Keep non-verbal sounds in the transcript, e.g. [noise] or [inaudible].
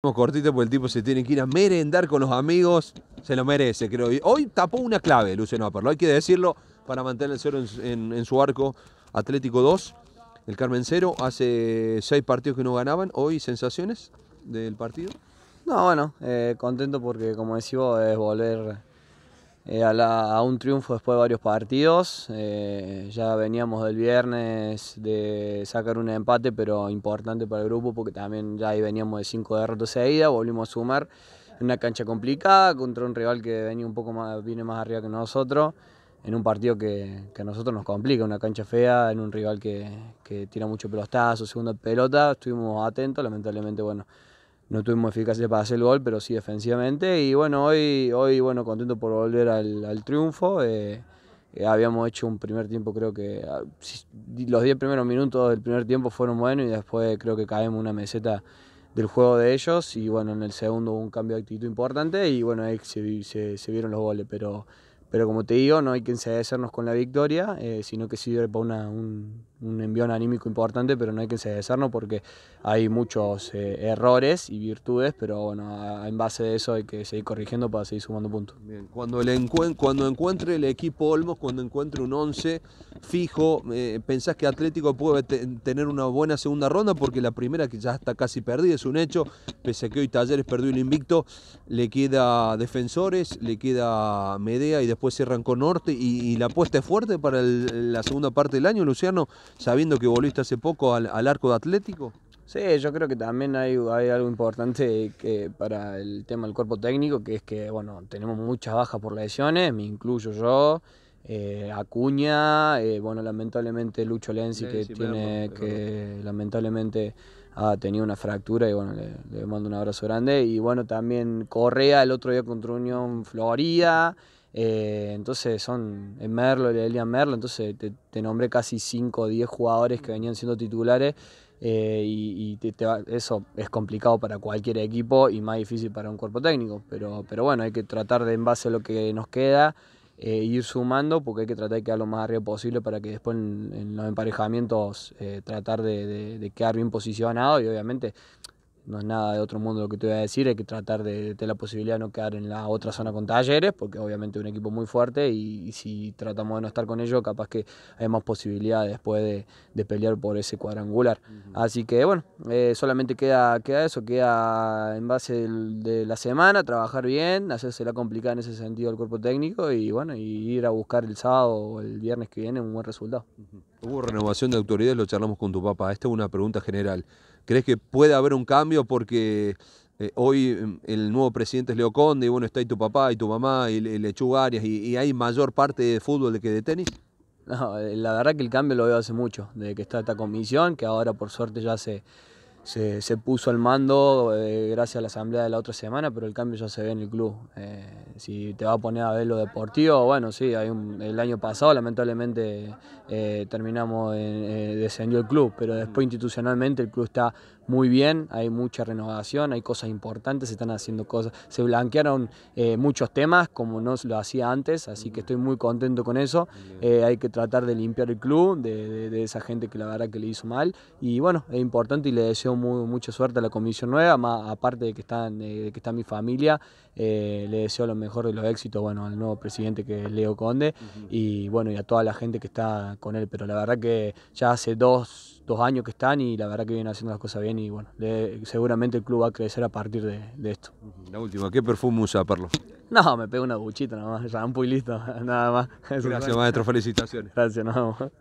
cortito porque el tipo se tiene que ir a merendar con los amigos, se lo merece, creo. hoy tapó una clave Luciano Aperlo, hay que decirlo, para mantener el cero en, su arco. Atlético 2, el Carmen 0, hace seis partidos que no ganaban, hoy sensaciones del partido. No, bueno, eh, contento porque como decís es volver eh, a, un triunfo después de varios partidos. Eh, ya veníamos del viernes de sacar un empate, pero importante para el grupo porque también ya ahí veníamos de cinco derrotas seguidas, volvimos a sumar en una cancha complicada contra un rival que venía un poco más, viene más arriba que nosotros, en un partido que, a nosotros nos complica, una cancha fea, en un rival que, que tira mucho pelotazo, segunda pelota, estuvimos atentos, lamentablemente, bueno, no tuvimos eficacia para hacer el gol, pero sí defensivamente. Y bueno, hoy, hoy bueno, contento por volver al, triunfo. Eh, eh, habíamos hecho un primer tiempo, creo que ah, los 10 primeros minutos del primer tiempo fueron buenos y después creo que caemos una meseta del juego de ellos. Y bueno, en el segundo hubo un cambio de actitud importante y bueno, ahí se, se vieron los goles. Pero pero como te digo, no hay que enseguecernos con la victoria, eh, sino que sirve para un, un, envión anímico importante, pero no hay que enseguecernos porque hay muchos eh, errores y virtudes, pero bueno, en base de eso hay que seguir corrigiendo para seguir sumando puntos. Cuando, el cuando encuentre el equipo Olmos, cuando encuentre un 11 fijo, eh, ¿pensás que Atlético puede tener una buena segunda ronda? Porque la primera que ya está casi perdida, es un hecho, pese a que hoy Talleres perdió el invicto, le queda Defensores, le queda Medea y después después cierran con Norte y, la apuesta es fuerte para la segunda parte del año, Luciano, sabiendo que volviste hace poco al, arco de Atlético. Sí, yo creo que también hay, hay, algo importante que para el tema del cuerpo técnico, que es que bueno, tenemos muchas bajas por lesiones, me incluyo yo, eh, Acuña, eh, bueno, lamentablemente Lucho Lenzi, que tiene que lamentablemente ha tenido una fractura y bueno, le, mando un abrazo grande. Y bueno, también Correa el otro día contra Unión Florida. Eh, entonces son en Merlo, Elian Merlo, entonces te, nombré casi 5 o 10 jugadores que venían siendo titulares eh, y, eso es complicado para cualquier equipo y más difícil para un cuerpo técnico, pero, pero bueno, hay que tratar de en base a lo que nos queda eh, ir sumando porque hay que tratar de quedar lo más arriba posible para que después en, los emparejamientos tratar de, quedar bien posicionado y obviamente no es nada de otro mundo lo que te voy a decir, hay que tratar de, tener la posibilidad de no quedar en la otra zona con talleres, porque obviamente es un equipo muy fuerte y, si tratamos de no estar con ellos, capaz que hay más posibilidades después de, pelear por ese cuadrangular. Así que bueno, eh, solamente queda, queda eso, queda en base de la semana, trabajar bien, hacerse la complicada en ese sentido al cuerpo técnico y bueno, y ir a buscar el sábado o el viernes que viene un buen resultado. Hubo renovación de autoridades, lo charlamos con tu papá. Esta es una pregunta general. ¿Crees que puede haber un cambio porque eh, hoy mm, el nuevo presidente es Leo Conde y bueno, está ahí tu papá y tu mamá y, Lechuga Arias y, hay mayor parte de fútbol que de tenis? No, eh, la verdad que el cambio lo veo hace mucho, desde que está esta comisión, que ahora por suerte ya se, se, puso al mando eh, gracias a la asamblea de la otra semana, pero el cambio ya se ve en el club. si te va a poner a ver lo deportivo, bueno, sí, hay el año pasado lamentablemente terminamos, descendió el club, pero después institucionalmente el club está muy bien, hay mucha renovación, hay cosas importantes, se están haciendo cosas, se blanquearon eh, muchos temas como no lo hacía antes, así que estoy muy contento con eso. Eh, hay que tratar de limpiar el club de, esa gente que la verdad que le hizo mal. Y bueno, es importante y le deseo mucha suerte a la comisión nueva, más, aparte de que, están, de que está mi familia, eh, le deseo lo mejor de los éxitos bueno, al nuevo presidente que es Leo Conde y bueno, y a toda la gente que está con él, pero la verdad que ya hace dos dos años que están y la verdad que vienen haciendo las cosas bien y bueno, seguramente el club va a crecer a partir de, esto. La última, ¿qué perfume usa Perlo? No, me pego una buchita [laughs] nada más, shampoo y listo, nada más. Gracias maestro, felicitaciones. Gracias, nos vemos.